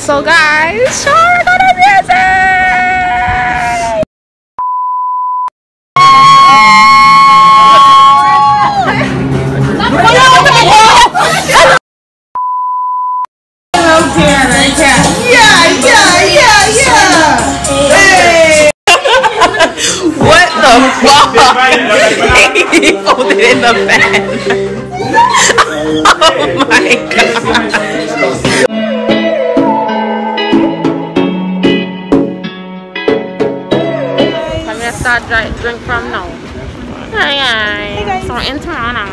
So guys, show her the music. What the fuck? he folded in the bed. oh my god. I'm drink, from now. Hi guys. So in Toronto.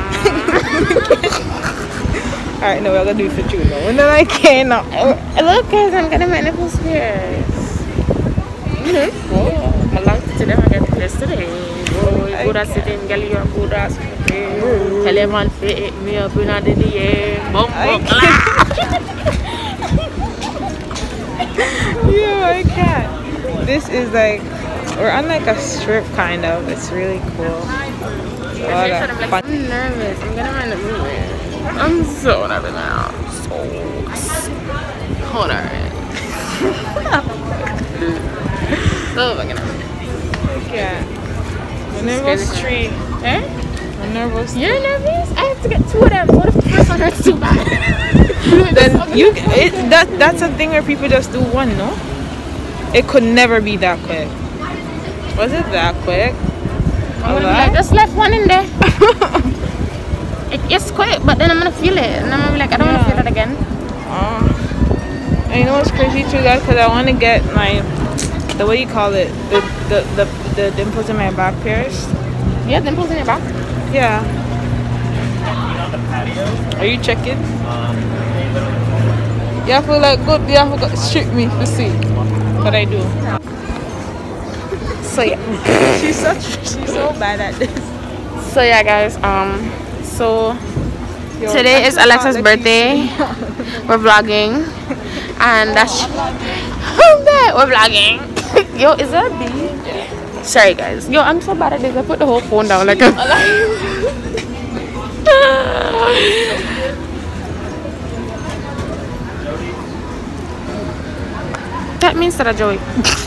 Alright, no, we're gonna do it for Juno. And then I can't. No. Oh, look guys, I'm getting my nipples pierced. Oh, my lungs today I get pierced today. Oh, as sitting, girl, you're good as. Tell him I'll fit me up in the day. Bum, bum, Yeah, I can't. This is like, we're on like a strip kind of. It's really cool. A of fun. I'm nervous. I'm getting my nipples pierced. I'm so nervous now. So hold on. nervous. I can't. The nervous tree. Eh? The nervous You're nervous? I have to get two of them. What if the first one hurts too bad? then you it, that that's a thing where people just do one no it could never be that quick was it that quick? Oh, gonna like, just left one in there. It, it's quick, but then I'm gonna feel it, and I'm gonna be like, I don't wanna feel it again. Oh. and you know what's crazy too guys? Because i want to get my the way you call it the, the the the dimples in my back pierced. You have dimples in your back. yeah. Are you checking? You have to like good you have to shoot me to see but i do So yeah. she's such she's so bad at this So yeah, guys. Um. So Yo, today is Alexa's birthday. We're vlogging, and that's we're vlogging. Yo, is that a bee? Sorry, guys. Yo, I'm so bad at this. I put the whole phone down like a. that means that I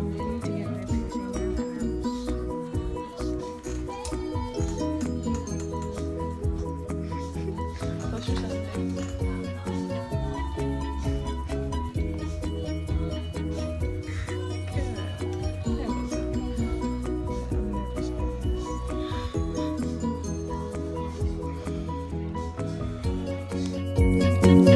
You're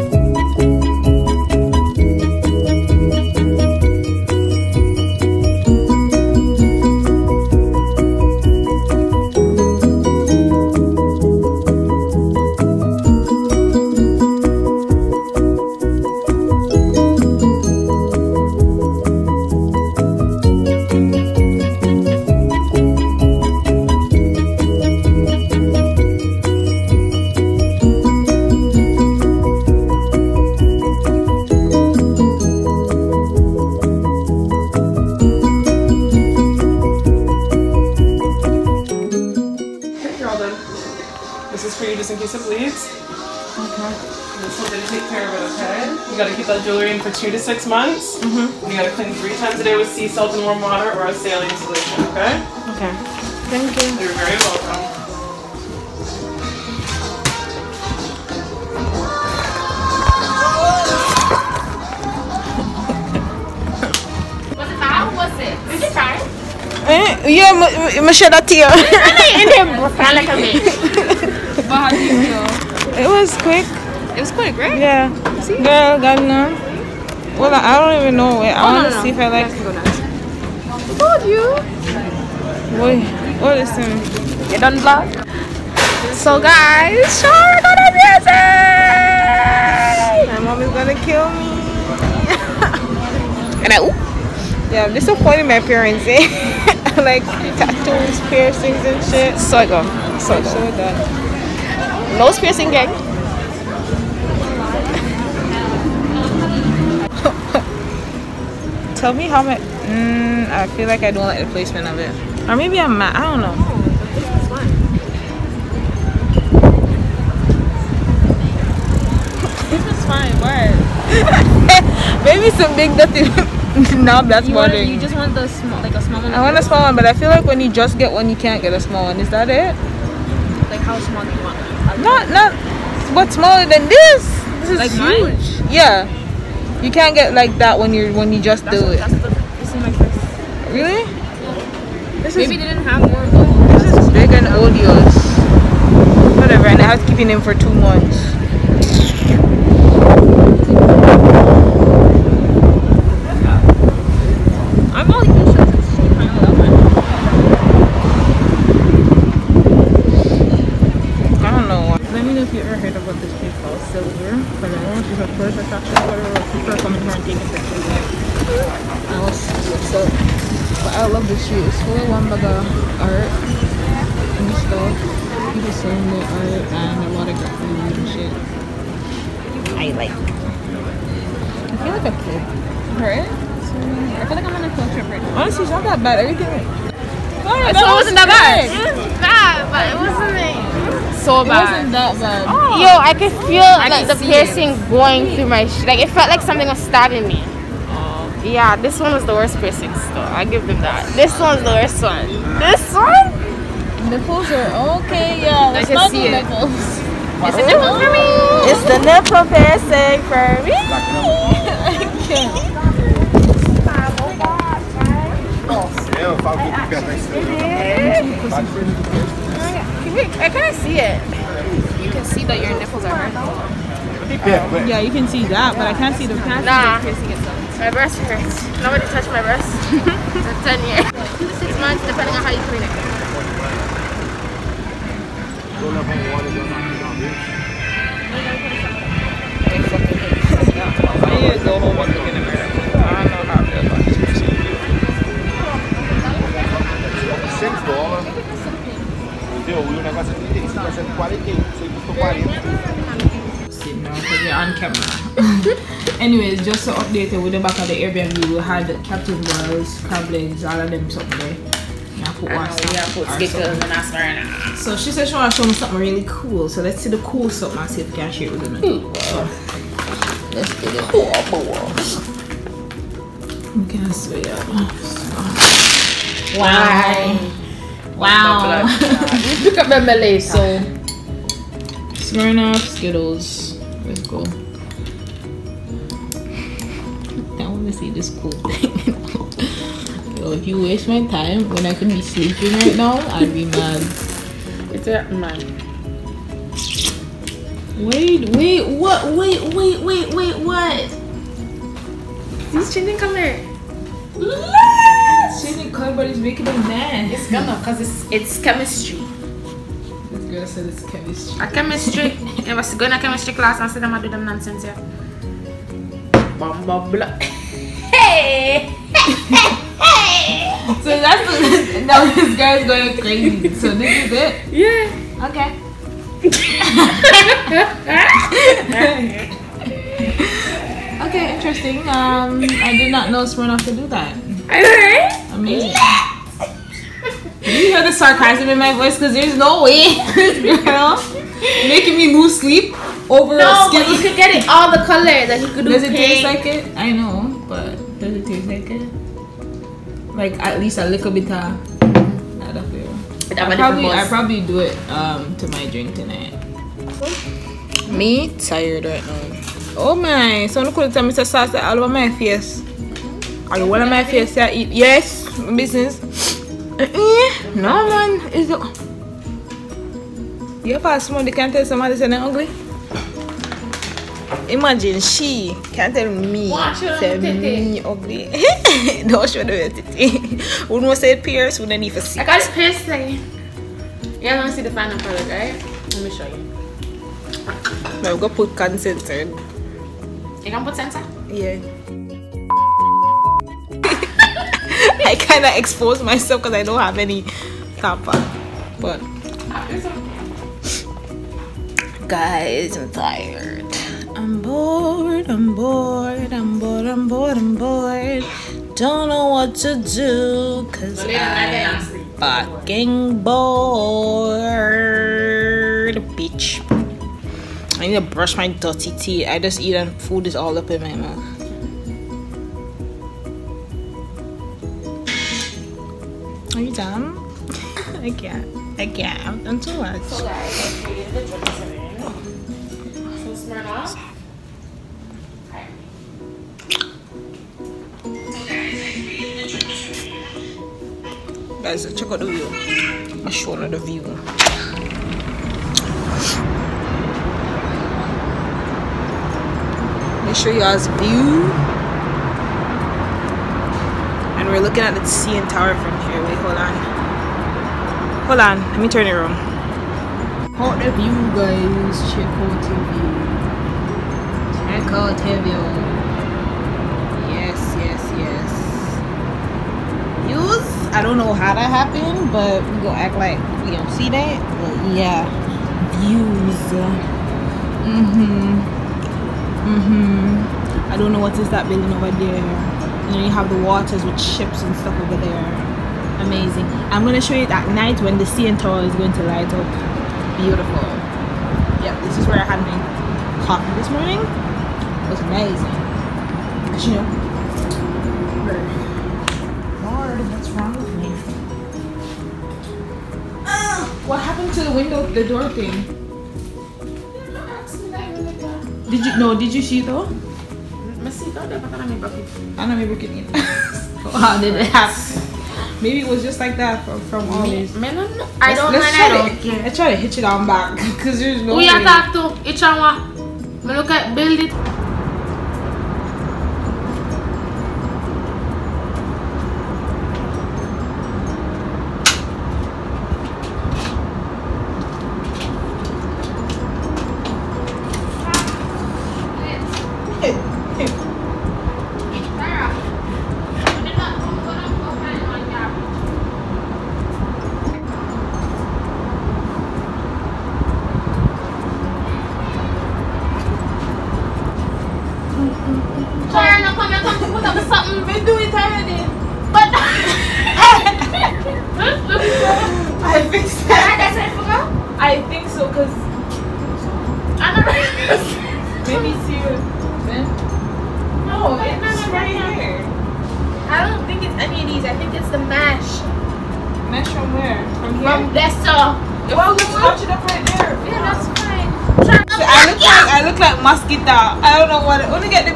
two to six months. Mm-hmm. You gotta clean three times a day with sea salt and warm water or a saline solution, okay? Okay. Thank you. You're very welcome. Was it bad? Was it? Did you try? Eh, yeah, m- m- shed a tear. In there, fry like a bitch. it was quick. It was quite great. Yeah. Girl, God no. Well, I don't even know. Wait, I Oh, want no, to no. see if I like. I told you. Wait, what is him? You done vlog? So guys, show her the music. My mom is gonna kill me. And I, ooh. Yeah, I'm disappointed my parents. Eh? like tattoos, piercings, and shit. So I go. So I I'm go. so done. Nose piercing gang. Tell me how my Mm, I feel like I don't like the placement of it. Or maybe I'm mad. I don't know. This is fine. What? maybe some big nothing. now that's You, you just want the small, like a small one. I want a small one, but I feel like when you just get one, you can't get a small one. Is that it? Like how small do you want? Not, not. What smaller than this? This is Like mine? huge. Yeah. You can't get like that when you're when you just That's, do what, it. the. This is my first. Really? This Maybe is they didn't have more of those. this is big and odious. Whatever, and I have to keep it in for two months. I'm only used to this shit kind of love it. I don't know. Let me know if you ever heard about this place called Silver. But I know she's a tourist attraction for the people are coming here and taking pictures. I was what's up. But I love this street. It's full of one bag of art and stuff. People selling their art and a lot of graffiti and shit. I like. I feel like a kid. Right? I feel like I'm on a field trip right now. Honestly, it's not that bad. Everything. Oh, So it wasn't that bad. It was bad, but it wasn't like, so It wasn't that bad. Oh. Yo, I could feel like the see piercing going through my sh- like it felt like something was stabbing me. Oh. Yeah, this one was the worst piercing still. I give them that. This one's the worst one. This one? Nipples are okay, yeah. Let's can not see do it. nipples. It's a nipple for me. It's the nipple piercing for me. Eu falo com o pé na I can't see it. You can see that your nipples are hurting. Yeah, you can see that, but I can't see the past. Nah, my breast hurts. Nobody touched my breast for 10 years. Two to six months, depending on how you clean it. I need to go home and look in the mirror. I don't know how I feel about this procedure. 6 dólares. Entendeu? E o negócio é 35, vai ser 41. Você custou 40. Sit now because you're on camera. Anyways, just to update you with the back of the Airbnb, we had Captain Wells, crab legs, all of them something there. Yeah, put one stuff or something. and aspirin. So she said she want to show me something really cool. So let's see the cool something and see if we can share it with them. So, let's do the cool balls. We can swear. Wow. Wow. Look at my belly, so. Smirnoff Skittles. Let's go. I want to see this cool thing. Yo, if you waste my time when I could be sleeping right now, I'd be mad. It's a man. Wait, wait, what? Wait, wait, wait, wait, what? These children come here. Changing color, but it's making them mad. It's gonna, cause it's it's chemistry. This girl said it's chemistry. A chemistry. I was going to chemistry class I'm gonna do them nonsense here. Bum bum blah. Hey! So that's the, now this guy's going crazy. So this is it. Yeah. Okay. okay, interesting. Um, I did not know Smirnoff could do that. I know, right? Amazing. Did you hear the sarcasm in my voice? Because there's no way this girl making me lose sleep over No, skin. but you could get it all the color that he could do. Does it taste like it? I know, but taste like it? Like at least a little bit of. I don't feel. It have a I probably, I probably do it um to my drink tonight. Me tired right now. Oh my! So could tell me to sauce that all over my face. One of my face? Yeah, eat. Yes, business. Uh-uh. No man, is? You ever somebody can tell somebody they're ugly? Imagine she can't tell me Watch her say titty. me ugly. Don't show the titty. Wouldn't want to say Pierce, wouldn't even see. I got this piercing. Yeah, let me see the final product, right? Let me show you. I'm gonna put concentrated. You can put sensor? Yeah. I kind of expose myself because I don't have any top. But ah, guys, I'm tired. I'm bored. I'm bored. I'm bored. I'm bored. I'm bored. Don't know what to do because I'm fucking bored, bitch. I need to brush my dirty teeth. I just eat and food is all up in my mouth. Are you done? I can't. I can't. I've done too much. Guys, check out the view. I'm showing you the view. Show you guys view. And we're looking at the CN Tower from here. Wait, hold on. Hold on, let me turn it around. Out the view, guys. Check out the view. Check out the view. I don't know how that happened, but we gonna act like we don't see that. But yeah, views. Mhm. Mhm. I don't know what is that building over there. You know, you have the waters with ships and stuff over there. Amazing. I'm gonna show you it at night when the CN Tower is going to light up. Beautiful. Yep, this is where I had my coffee this morning. It was amazing. But you know, what happened to the window, the door thing? Did you no? Did you see though? I know maybe we. How did it happen? Maybe it was just like that from, from always. Me no know. I Let's- don't let's try I to. Let's try to hitch it on back because there's no We talk to? Each other. Me look at build it.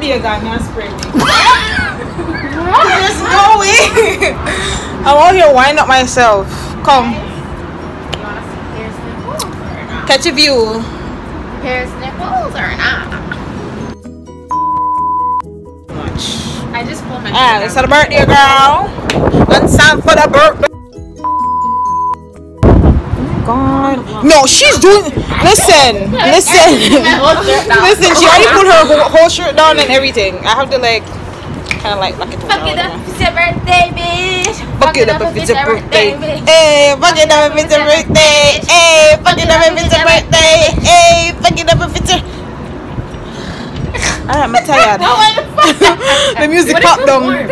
Get the beer spray me. There's no way. I'm out here winding up myself. Come, You wanna see Paris nipples or not? catch a view. Paris nipples or not? Much. I just pulled my. Ah, it's a birthday, girl. Song for the birthday. No, she's doing. Listen, listen, listen. She already put her whole, shirt down and everything. I have to like, kind of like lock it Fuck it up if it's your birthday, bitch. Fuck it up if it's your birthday. Hey, fuck it up if it's your birthday. Hey, fuck it up if it's your birthday. Hey, fuck it up if it's your. I'm tired. the music popped down.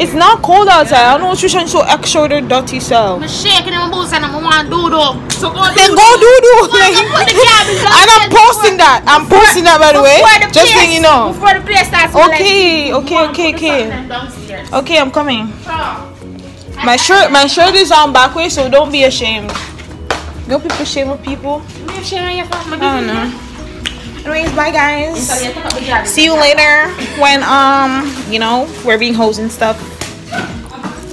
It's not cold outside. I don't know what you're trying to show extra the dirty self. I'm shaking in my boots and I'm to do though. So go do Then go do do. Cabbage And I'm posting that. I'm posting that by the way. The Just so place- you know. Before the place starts. Okay, okay, okay, okay. Okay, I'm coming. My shirt, my shirt is on backwards, so don't be ashamed. No people shame of people. I don't know. Anyways, bye guys. See you later when um you know we're being hoes and stuff.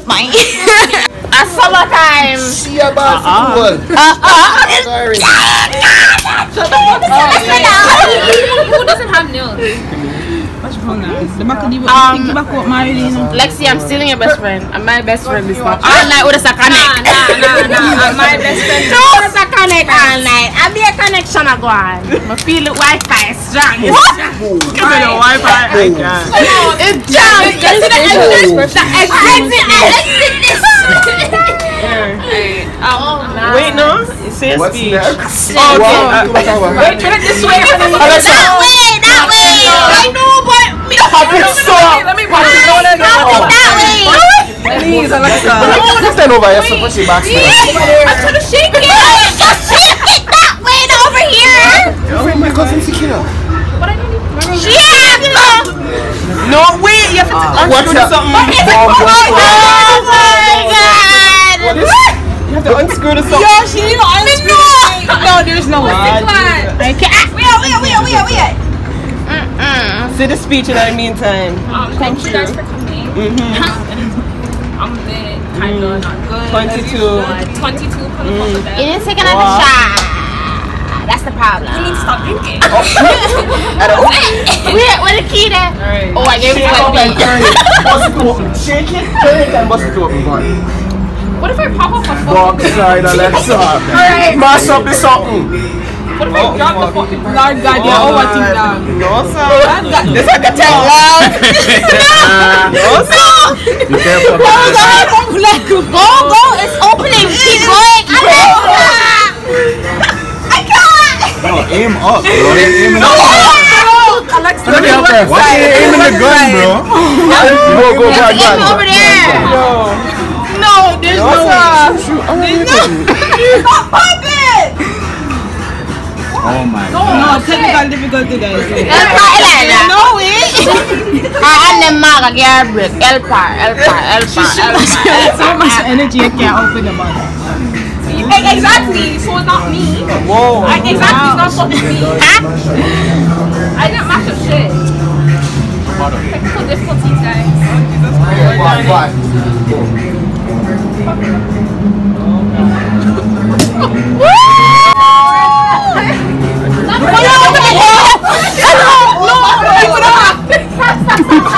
Bye. At summertime. See you about football. Sorry. Who doesn't have nails? Um, the back of my you know. Lexi, I'm still your best friend. I'm my best friend this month. All night with us a connect. Nah, nah, nah. I'm my best friend. With us a connect all night. I be a connection a go on. I feel the Wi-Fi is strong. It's strong. Give me the Wi-Fi. I can't. It's strong. You see the exit? The exit. Exit this. No. Wait, no. It says What's speech. next? Oh, okay. Wow, you talk about Wait, turn it this way. Alexa. That way, that way. I know, but me. Pop it so. Let me pop it so. wanna get Walk it that way. Please, Alexa. Stand over here, so put your back stand. I'm trying to shake it. Just shake it that way and over here. My cousin Sikina. Shake. No, wait, you have to ah. What's unscrew up? something. Oh my god. You have to unscrew the something. Yo, she didn't even unscrew. No, there's no way. I can't. Wait, wait, wait, wait, wait. Say the speech in the meantime. Thank you guys for coming. Mm-hmm. I'm lit, kind of not good. 22. But 22, mm-hmm. put a You with that. didn't take another shot. That's the problem. You need to stop drinking. Oh. Where, where the key there? Alright. Oh, I gave it Shake to up my and turn it. Bust it. Shake it, turn it, and bust it open. Go. What if I pop up a Box fucking side, Alexa. Mash up the something. What if I drop the fucking Lord God, oh, you're overthinking now. No, sir. This is the tell love. No, sir. Be careful. Go, go. It's opening. Keep going. I can't. No, aim up, bro. Aim up. Alexa, Look at that. Why you aiming the gun, bro? Go, go, go, Get go. him over there. no, there's no, no way. Oh my god. No, technical difficulty, guys. No way. I am the maga get break. El par, el par, el par, el par. so much energy I can't open the bottle. Eh, exactly, so it's not me. Whoa. I, exactly, it's not fucking me. I didn't mash up shit. Technical difficulties, guys. Watch, watch.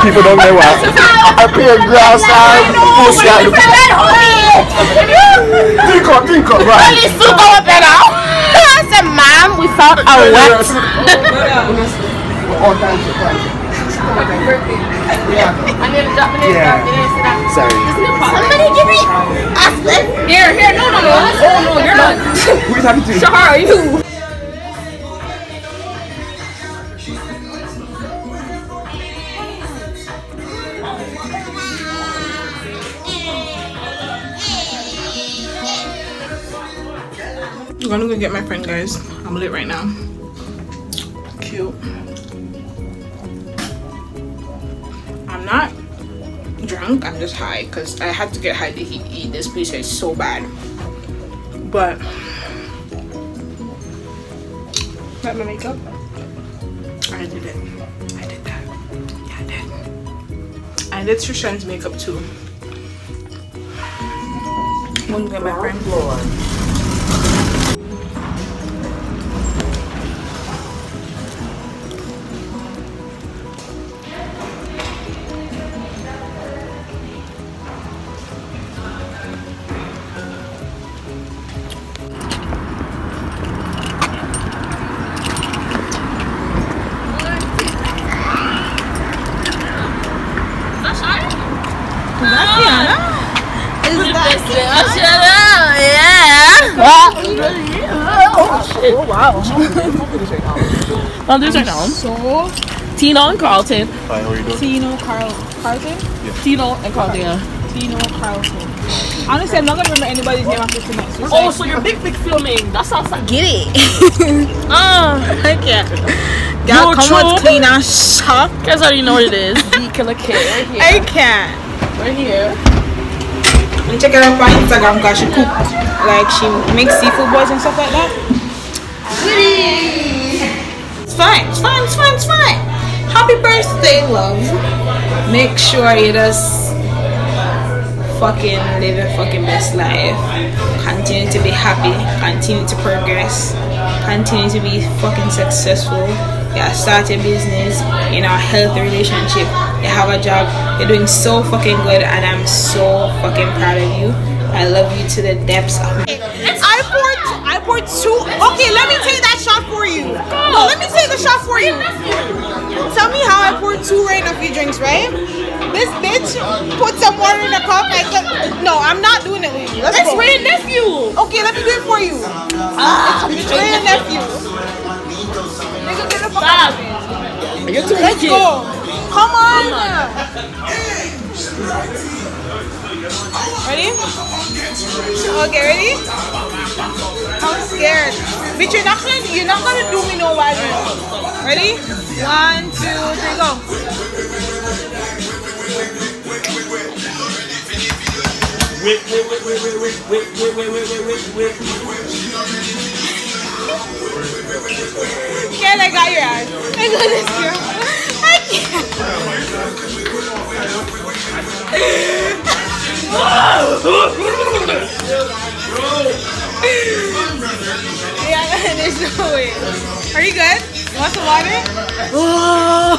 People don't know what. I pay a grass time. Push that. Think up, think up, right. Do go up and. I said, ma'am, we found a wet. Oh, thank you, you. I need to drop it in. Yeah. down. Sorry. Somebody give me. Here, here, no, no, no. Oh, no, you're not. Who you talking to? Shahar, you. Gonna go get my friend, guys. I'm lit right now. Cute. I'm not drunk. I'm just high because I had to get high to eat. eat. This place is so bad. But got my makeup. I did it. I did that. Yeah, I did. I did Trishan's makeup too. I'm gonna get my friend. Oh, Yeah. Oh, wow. I'll do check down. So Tino and Carlton. Hi, how are you doing? Tino Carl Carlton? Tino and Carlton, yeah. Tino Carlton. Honestly, I'm not gonna remember anybody's name after tonight. So Oh, like, so you're big, big filming. That sounds like. get it. oh, I can't. Girl, You come true. out clean and shop. You guys already know what it is. The Killer K. Right here. I can't. Right here. And check her out on Instagram because she cook. Like she makes seafood boils and stuff like that. It's fine, it's fine, it's fine, it's fine. Happy birthday, love. Make sure you just fucking live your fucking best life. Continue to be happy, continue to progress, continue to be fucking successful. Yeah, start your business, you know, healthy relationship, you have a job, you're doing so fucking good and I'm so fucking proud of you. I love you to the depths of me. I poured I poured two okay, let me take that shot for you. No, let me take the shot for you. Tell me how I poured two rain a few drinks, right? This bitch put some water in a cup. I could, no, I'm not doing it with you. Let's It's go. Wray and Nephew. Okay, let me do it for you. Ah, it's Wray and Nephew. Stop. You're too Let's go. Come on. Ready? Okay, ready? I'm scared. But you're not gonna you're not gonna do me no wild. Ready? One, two, three, go. Wait, wait, wait, wait, wait, wait, wait, wait, wait, wait, wait, wait, wait. I got your ass. I got this girl. I can't. Yeah, there's no way. Are you good? You want some water? Oh,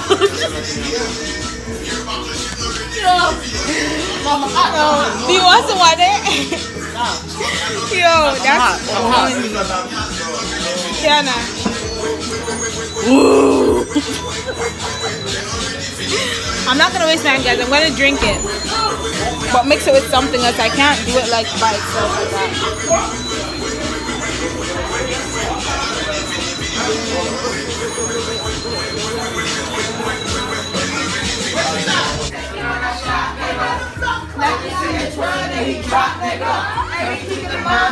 do you want some water? Yo, that's funny. Tiana. I'm not gonna waste mine, guys. I'm gonna drink it, but mix it with something else. I can't do it like by itself like that. Guys,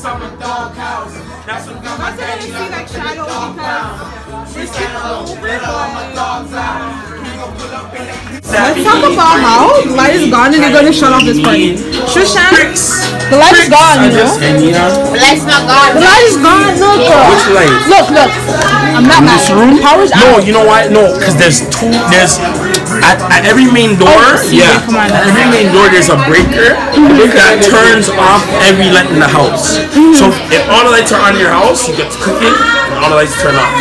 trap house. Oh, that's still too loud. Yo, we're gonna find her. Let's not. Come on, come on. I'm gonna see Let's talk about how the light is gone and they're gonna shut off this party. Shushan, the light is gone, you know? And Nina, The light's not gone. The light is gone. Look, which light? look, look. I'm not mad. This room? Power's No, out. you know why? No, because there's two. There's at, at every main door. Oh, yeah, at every main door there's a breaker that turns off every light in the house. So if all the lights are on in your house, you get to cook it, and all the lights turn off.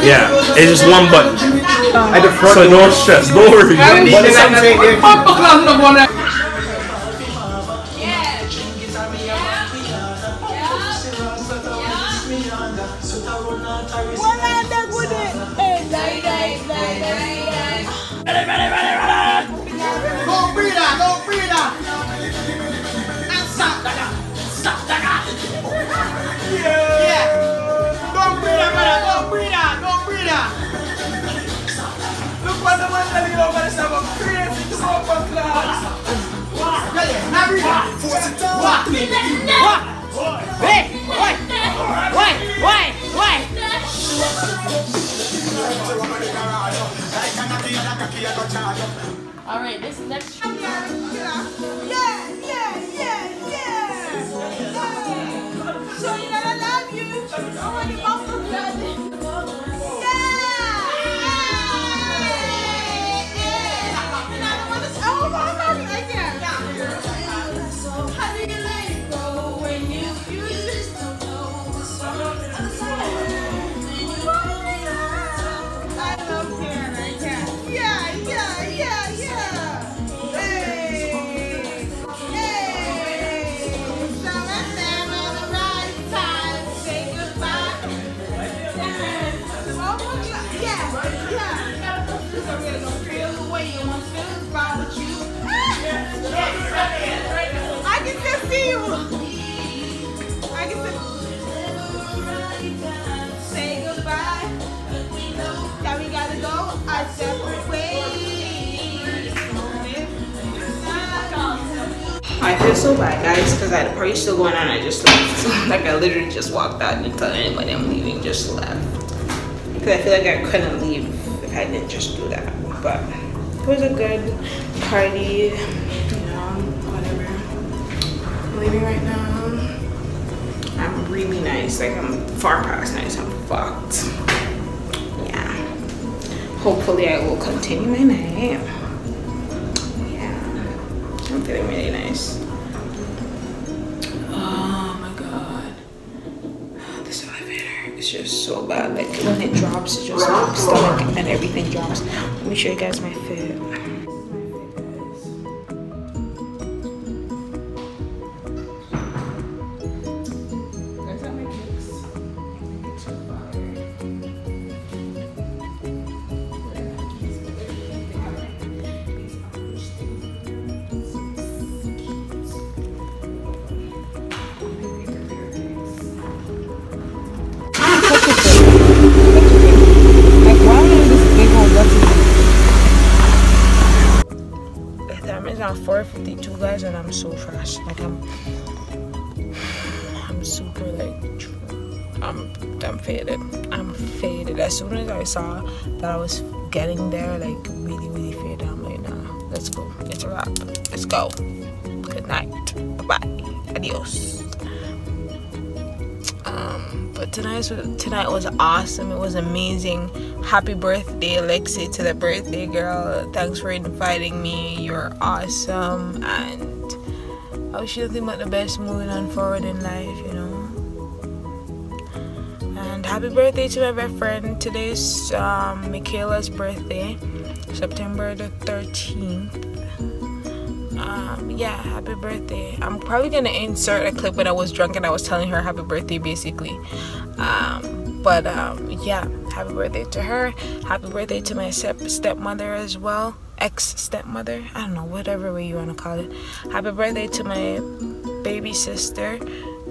Yeah, it's just one button. At the front, So no stress, don't worry. Right, this next. Yeah, yeah, yeah, yeah. So you know I love you. I want to so bad, guys, because I had a party still going on. I just left. like I literally just walked out and tell anybody I'm leaving. Just left. Because I feel like I couldn't leave if I didn't just do that. But it was a good party. You know, whatever. I'm leaving right now. I'm really nice. Like I'm far past nice. I'm fucked. Yeah. Hopefully I will continue my night. Yeah. I'm feeling really nice. So bad. Like when it drops, it just like stomach and everything drops. Let me show you guys my fit. 4.52 guys and I'm so fresh. Like I'm I'm super like I'm I'm faded. I'm faded. As soon as I saw that I was getting there, like really, really faded, I'm like, nah, let's go. It's a wrap. Let's go. Good night. Bye-bye. Adios. Um, but tonight tonight was awesome. It was amazing. Happy birthday, Alexa, to the birthday girl. Thanks for inviting me. You're awesome, and I wish you nothing but the best moving on forward in life. You know. And happy birthday to my best friend. Today's um, Michaela's birthday, September the 13th um yeah happy birthday i'm probably gonna insert a clip when i was drunk and i was telling her happy birthday basically um but um yeah happy birthday to her. Happy birthday to my step stepmother as well. Ex stepmother i don't know whatever way you want to call it. Happy birthday to my baby sister.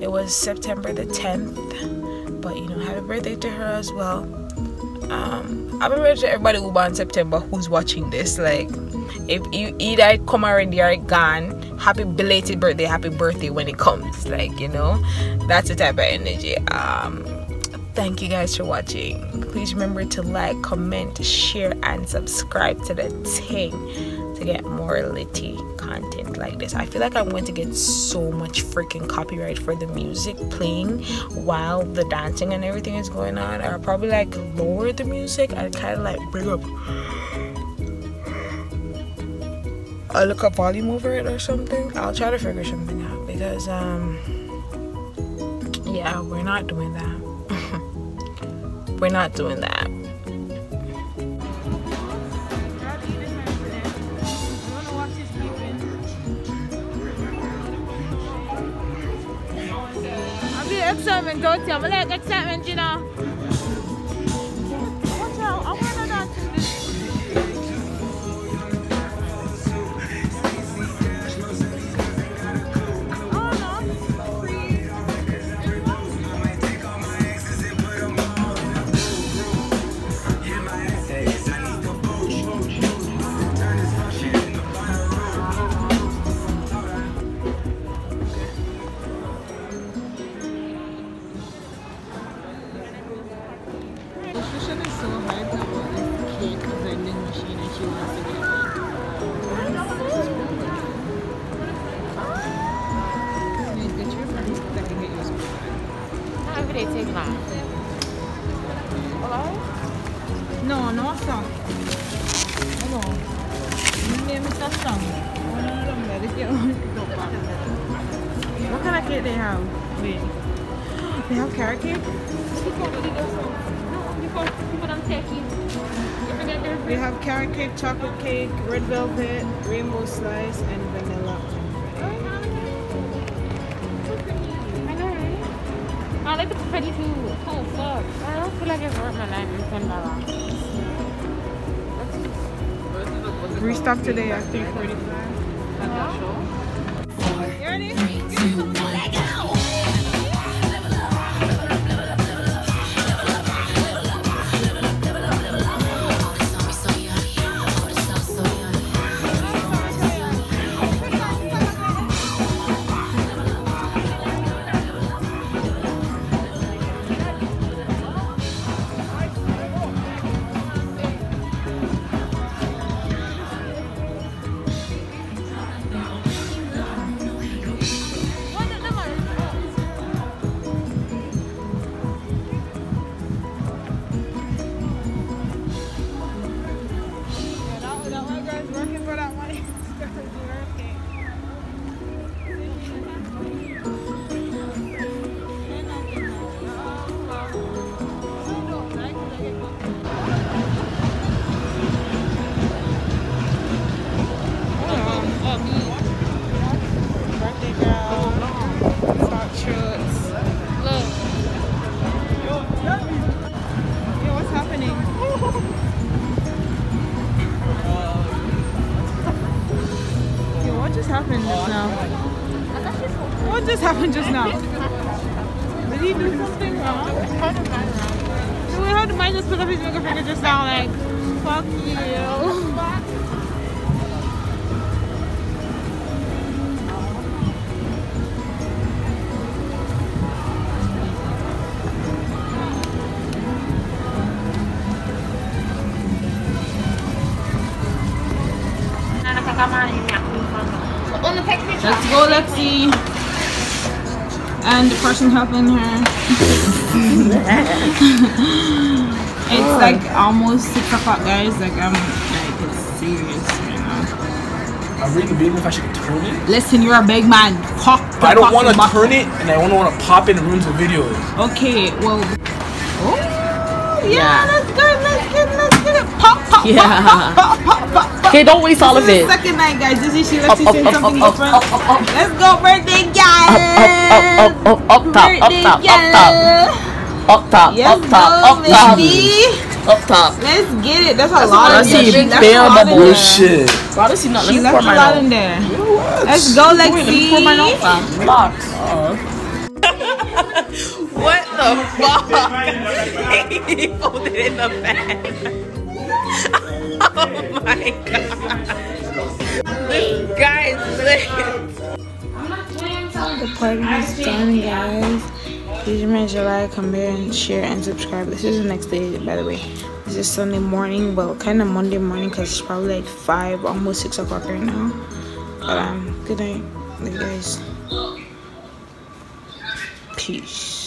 It was september the 10th but you know happy birthday to her as well. Um happy birthday to everybody who born september who's watching this. Like if you either come already or gone happy belated birthday happy birthday when it comes. Like you know that's the type of energy. Um thank you guys for watching please remember to like comment share and subscribe to the thing to get more litty content like this i feel like i'm going to get so much freaking copyright for the music playing while the dancing and everything is going on i'll probably like lower the music and kind of like bring up I'll look up volume over it or something. I'll try to figure something out because um yeah, we're not doing that. We're not doing that. Excitement, don't you? I'm like excitement, you know. We carrot cake, chocolate cake, red velvet, rainbow slice, and vanilla. I know, right? I like the confetti too. Oh, fuck. I don't feel like it's worth my life in ten dollars. Restock today at 345. You ready? What did the just happened just now? Did he do something wrong? So we heard the man just put up his middle finger just now like, fuck you. And person helping her. it's oh. like almost six o'clock, guys. Like I'm like it's serious right now. I'm really big if I should turn it. Listen, you're a big man. Cock. I don't want to turn it, and I don't want to pop it and ruin the video. Okay, well. Oh, yeah, let's go. Let's get, let's get it. Pop, pop, Yeah. pop, pop, pop, pop, pop. Okay, don't waste all of it. second night, guys. This is she. Let's up, up, something up, different. up, up, up. Let's go, birthday girl. Up, up, up, up, up top, up top, up top. Up top, Yes, up top, go, up top, baby. up top. Let's get it. That's a lot I in see there. you She left bail a lot the in. Bullshit. Bro, this is not. Let She me left pour a lot in there. Let's go, Wait, let me pour mine out, Lexi. fam. What the fuck? he folded in the bag. oh my god. Guy's lit. The party is done, guys. Please remember to like, comment, share, and subscribe. This is the next day, by the way. This is Sunday morning, well, kind of Monday morning, cause it's probably like five, almost six o'clock right now. But um, good night, guys. Peace.